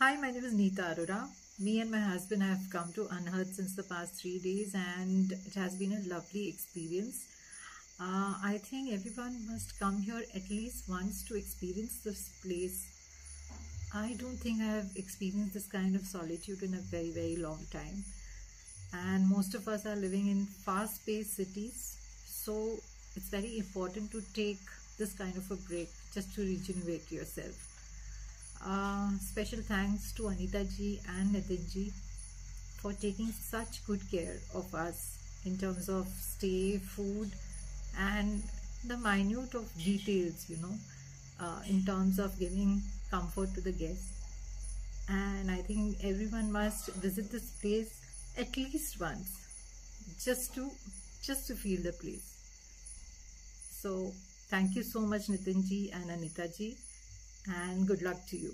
Hi, my name is Neeta Arora. Me and my husband have come to Anhad since the past three days, and it has been a lovely experience. Uh, I think everyone must come here at least once to experience this place. I don't think I have experienced this kind of solitude in a very, very long time. And most of us are living in fast paced cities, so it's very important to take this kind of a break just to regenerate yourself. Uh, special thanks to Anita ji and Nitin ji for taking such good care of us in terms of stay, food, and the minute of details, you know, uh, in terms of giving comfort to the guests. And I think everyone must visit this place at least once, just to just to feel the place. So thank you so much, Nitin ji and Anita ji, and good luck to you.